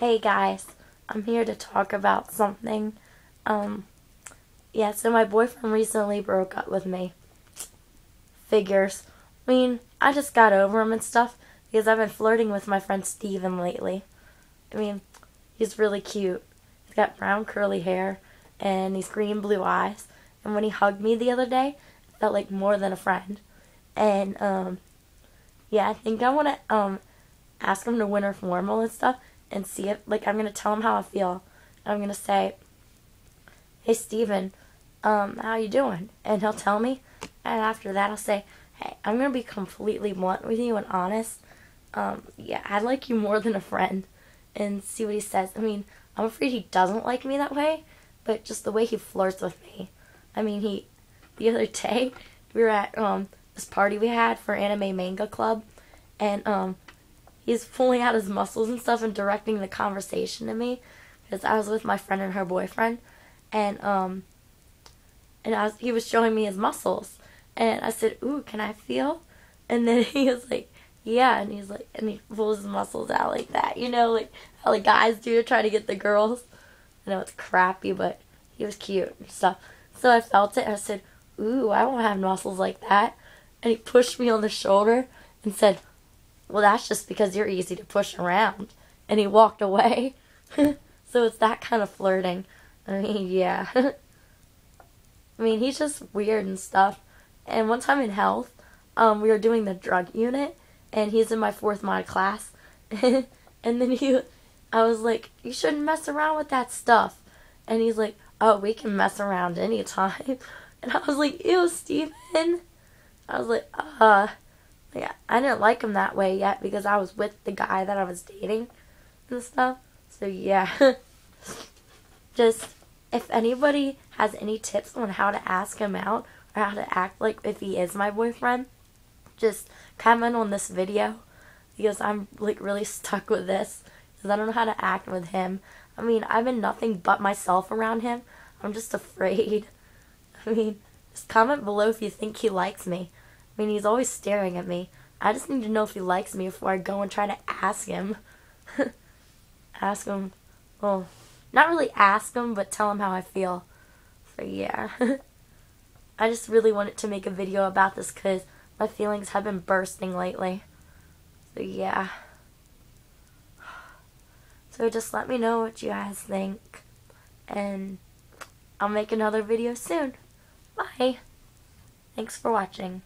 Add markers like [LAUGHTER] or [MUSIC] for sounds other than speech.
Hey guys, I'm here to talk about something. Um, yeah, so my boyfriend recently broke up with me. Figures. I mean, I just got over him and stuff because I've been flirting with my friend Steven lately. I mean, he's really cute. He's got brown curly hair and he's green blue eyes. And when he hugged me the other day, it felt like more than a friend. And um, yeah, I think I want to um ask him to winter formal and stuff and see it. Like, I'm going to tell him how I feel. I'm going to say, hey, Steven, um, how you doing? And he'll tell me. And after that, I'll say, hey, I'm going to be completely blunt with you and honest. Um, yeah, I like you more than a friend. And see what he says. I mean, I'm afraid he doesn't like me that way, but just the way he flirts with me. I mean, he, the other day, we were at, um, this party we had for Anime Manga Club, and, um, he's pulling out his muscles and stuff and directing the conversation to me because I was with my friend and her boyfriend, and um, and I was, he was showing me his muscles, and I said, "Ooh, can I feel?" And then [LAUGHS] he was like, "Yeah," and he's like, and he pulls his muscles out like that, you know, like how the guys do to try to get the girls. I know it's crappy, but he was cute and stuff. So I felt it. I said, "Ooh, I won't have muscles like that." And he pushed me on the shoulder and said, well, that's just because you're easy to push around. And he walked away. [LAUGHS] so it's that kind of flirting. I mean, yeah. [LAUGHS] I mean, he's just weird and stuff. And one time in health, um, we were doing the drug unit, and he's in my fourth mod class. [LAUGHS] and then he, I was like, you shouldn't mess around with that stuff. And he's like, oh, we can mess around anytime. And I was like, ew, Steven. I was like, uh, yeah, I didn't like him that way yet because I was with the guy that I was dating and stuff. So yeah. [LAUGHS] Just if anybody has any tips on how to ask him out or how to act like if he is my boyfriend, just comment on this video because I'm like really [LAUGHS] stuck with this because I don't know how to act with him. I mean, I've been nothing but myself around him. I'm just afraid. [LAUGHS] I mean, just comment below if you think he likes me. I mean, he's always staring at me. I just need to know if he likes me before I go and try to ask him. [LAUGHS] ask him. Well, not really ask him, but tell him how I feel. So, yeah. [LAUGHS] I just really wanted to make a video about this because my feelings have been bursting lately. So, yeah. [SIGHS] So, just let me know what you guys think. And I'll make another video soon. Bye. Thanks for watching.